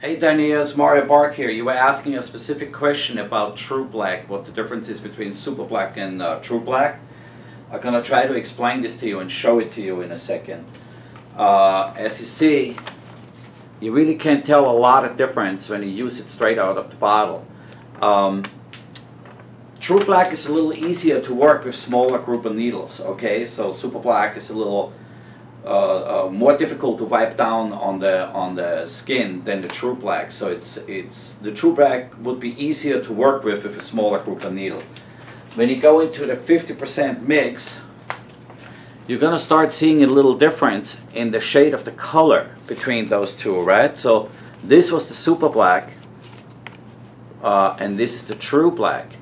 Hey Danny, it's Mario Barth here. You were asking a specific question about True Black, what the difference is between Super Black and uh, True Black. I'm gonna try to explain this to you and show it to you in a second. Uh, as you see, you really can't tell a lot of difference when you use it straight out of the bottle. Um, True Black is a little easier to work with smaller group of needles, okay? So Super Black is a little uh, uh, more difficult to wipe down on the on the skin than the True Black. So it's it's the True Black would be easier to work with with a smaller group of needle. When you go into the 50% mix, you're gonna start seeing a little difference in the shade of the color between those two, right? So this was the Super Black, uh, and this is the True Black.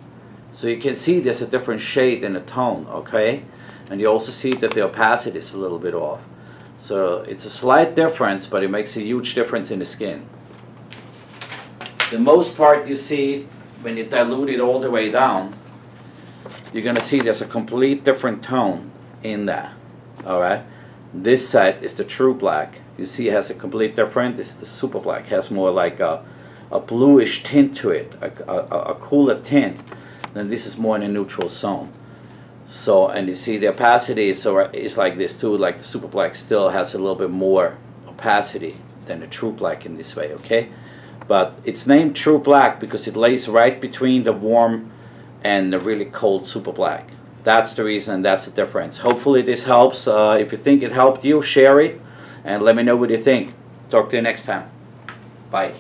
So you can see there's a different shade in the tone, okay? And you also see that the opacity is a little bit off. So it's a slight difference, but it makes a huge difference in the skin. The most part you see when you dilute it all the way down, you're going to see there's a complete different tone in that. Alright? This side is the true black. You see it has a complete different, this is the super black. It has more like a, a bluish tint to it, a, a, a cooler tint. Then this is more in a neutral zone. So, and you see the opacity is, so, is like this too, like the super black still has a little bit more opacity than the true black in this way, okay? But it's named true black because it lays right between the warm and the really cold super black. That's the reason, that's the difference. Hopefully this helps. Uh, if you think it helped you, share it and let me know what you think. Talk to you next time. Bye.